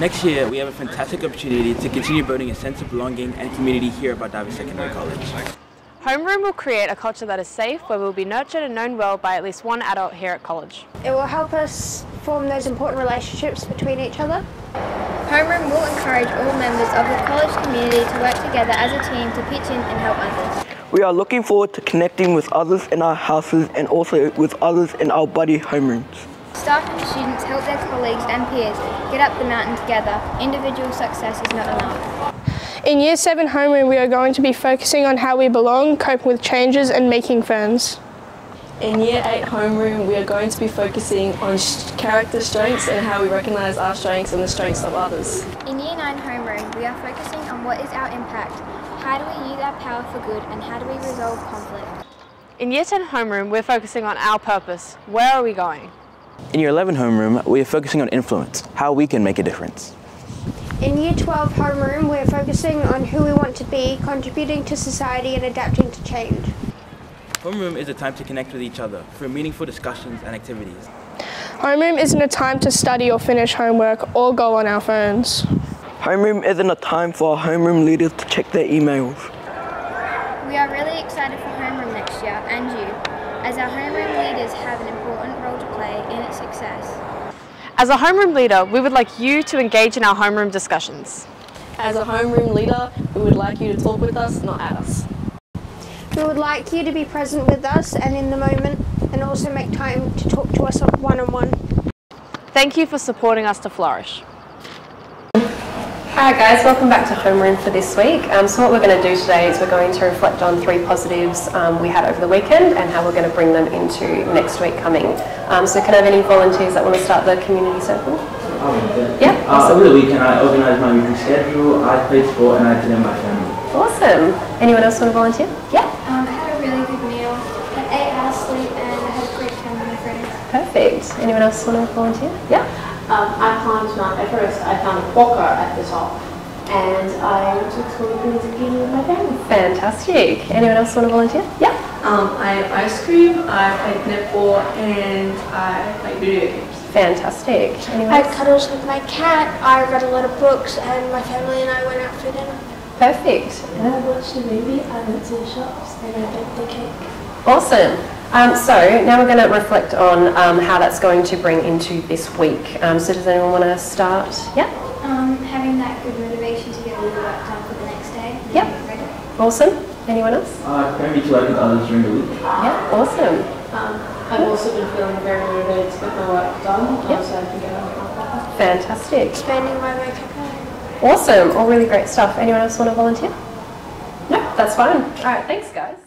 Next year, we have a fantastic opportunity to continue building a sense of belonging and community here at Baldivis Secondary College. Homeroom will create a culture that is safe, where we'll be nurtured and known well by at least one adult here at college. It will help us form those important relationships between each other. Homeroom will encourage all members of the college community to work together as a team to pitch in and help others. We are looking forward to connecting with others in our houses and also with others in our buddy homerooms. Staff and students help their colleagues and peers get up the mountain together. Individual success is not enough. In Year 7 homeroom we are going to be focusing on how we belong, coping with changes and making friends. In Year 8 homeroom we are going to be focusing on character strengths and how we recognise our strengths and the strengths of others. In Year 9 homeroom we are focusing on what is our impact, how do we use our power for good and how do we resolve conflict. In Year 10 homeroom, we're focusing on our purpose. Where are we going? In Year 11 homeroom, we are focusing on influence, how we can make a difference. In Year 12 homeroom, we're focusing on who we want to be, contributing to society and adapting to change. Homeroom is a time to connect with each other through meaningful discussions and activities. Homeroom isn't a time to study or finish homework or go on our phones. Homeroom isn't a time for our homeroom leaders to check their emails. We are really excited for homeroom next year and you, as our homeroom leaders have an important role to play in its success. As a homeroom leader, we would like you to engage in our homeroom discussions. As a homeroom leader, we would like you to talk with us, not at us. We would like you to be present with us and in the moment and also make time to talk to us one-on-one. -on -one. Thank you for supporting us to flourish. Hi guys, welcome back to Homeroom for this week. Um, so what we're going to do today is we're going to reflect on three positives um, we had over the weekend and how we're going to bring them into next week coming. Um, so can I have any volunteers that want to start the community circle? Yeah, uh, awesome. over the weekend I organised my weekly schedule, I played sport and I did my family. Awesome. Anyone else want to volunteer? Yeah. Um, I had a really good meal, I had eight hours sleep and I had a great time with my friends. Perfect. Anyone else want to volunteer? Yeah. Um, I climbed Mount Everest. I found a quokka at the top. And I went to explore the bikini with my family. Fantastic. Anyone else want to volunteer? Yeah. Um, I had ice cream, I played netball, and I played video games. Fantastic. Anyone I had cuddles with my cat, I read a lot of books, and my family and I went out for dinner. Perfect. And I watched a movie, I went to the shops, and I baked the cake. Awesome. Um, so now we're going to reflect on um, how that's going to bring into this week. Um, so does anyone want to start? Yeah? Um, having that good motivation to get all the work done for the next day. Yeah. Awesome. Anyone else? Uh, maybe to work with others during the week. Yeah, awesome. Um, I've also been feeling very motivated to get my work done yep. so I can get on Fantastic. Expanding my vocabulary. Awesome. All really great stuff. Anyone else want to volunteer? No, that's fine. All right, thanks guys.